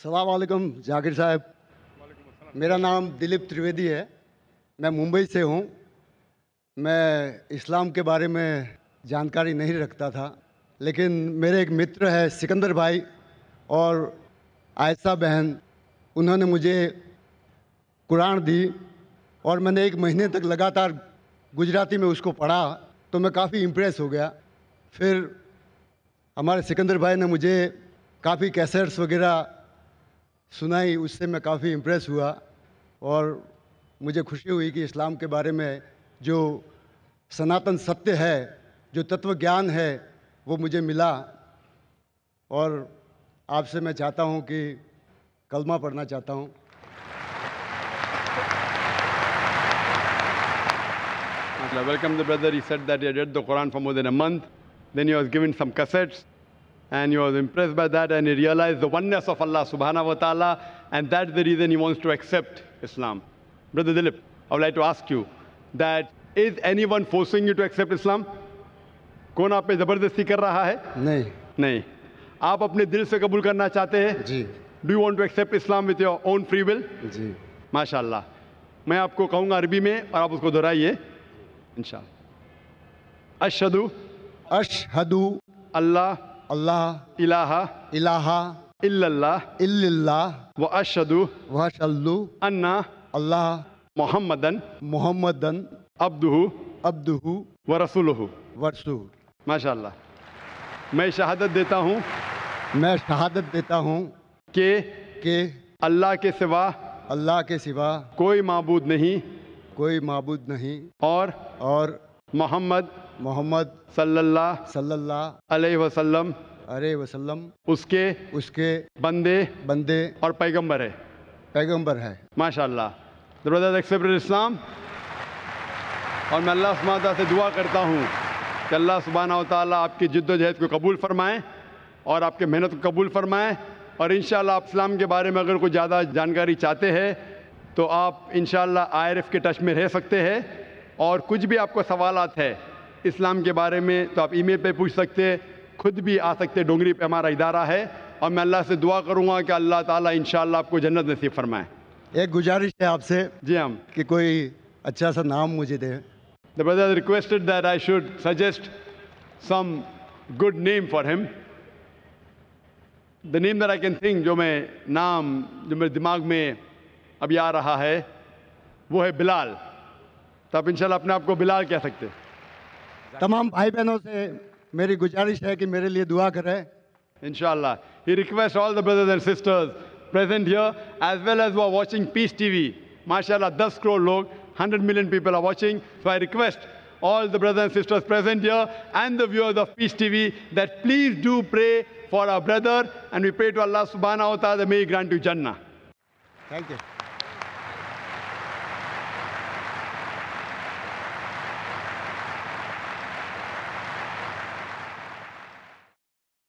सलामकुम जाकिर साहब। मेरा नाम दिलीप त्रिवेदी है। मैं मुंबई से हूँ। मैं इस्लाम के बारे में जानकारी नहीं रखता था, लेकिन मेरे एक मित्र है सिकंदर भाई और आयसा बहन। उन्होंने मुझे कुरान दी और मैंने एक महीने तक लगातार गुजराती में उसको पढ़ा तो मैं काफ़ी इम्प्रेस हो गया। फिर हमारे सिकंदर भाई ने मुझे काफ़ी कैसेट्स वगैरह सुनाई उससे मैं काफ़ी इम्प्रेस हुआ और मुझे खुशी हुई कि इस्लाम के बारे में जो सनातन सत्य है जो तत्व ज्ञान है वो मुझे मिला और आपसे मैं चाहता हूँ कि कलमा पढ़ना चाहता हूँ Welcome the brother. He said that he had read the Quran for more than a month. Then he was given some cassettes and he was impressed by that and he realized the oneness of Allah subhanahu wa ta'ala and that's the reason he wants to accept Islam. Brother Dilip, I would like to ask you that is anyone forcing you to accept Islam? कौन आप पे ज़बरदस्ती कर रहा है नहीं नहीं आप अपने दिल से कबूल करना चाहते हैं जी do you want to accept Islam with your own free will जी माशाल्लाह मैं आपको कहूँगा अरबी में और आप उसको दोहराइए इंशाल्लाह अशहदु अशहदु अल्लाह अल्लाह इलाहा इलाहा इल्लल्लाह इल्लल्लाह व अशहदु वशल्लु अन्ना अल्लाह मोहम्मदन मोहम्मदन अब्दुहु अब्दुहु व रसूलुहु। वरसू माशाल्लाह। मैं शहादत देता हूँ मैं शहादत देता हूँ के कि अल्लाह के सिवा अल्लाह के सिवा कोई माबूद नहीं कोई माबूद नहीं और और मोहम्मद मोहम्मद सल्लल्लाहु सल्लल्लाहु अलैहि वसल्लम अलैहि वसल्लम उसके उसके बंदे बंदे और पैगंबर है। पैगंबर है। माशाल्लाह। द एक्सेप्टेड इस्लाम और मैं अल्लाह सुबहाना से दुआ करता हूँ कि अल्लाह सुबहाना ताला आपकी जद्दोजहद को कबूल फरमाएँ और आपके मेहनत को कबूल फरमाएँ और इन आप इस्लाम के बारे में अगर कोई ज़्यादा जानकारी चाहते हैं तो आप इन आई के टच में रह सकते हैं और कुछ भी आपको सवालात है इस्लाम के बारे में तो आप ईमेल पे पूछ सकते हैं खुद भी आ सकते डोंगरी पे हमारा इदारा है। और मैं अल्लाह से दुआ करूँगा कि अल्लाह ताला इंशाल्लाह आपको जन्नत नसीब फरमाए। एक गुजारिश है आपसे जी हम कि कोई अच्छा सा नाम मुझे दे। The brother requested that I should suggest some good name for him. The name that I can think जो मैं नाम जो मेरे दिमाग में अभी आ रहा है वो है बिलाल। तो आप इंशाल्लाह अपने आप को बिलाल कह सकते हैं। तमाम भाई बहनों से मेरी गुजारिश है कि मेरे लिए दुआ करें। इनशाला he request all the brothers and sisters present here as well as who are watching Peace T V माशाला दस करोड़ लोग hundred million people are watching so I request all the brothers and sisters present here and the viewers of Peace T V that please do pray for our brother and we pray to Allah सुबाना होता है may grant you जन्ना thank you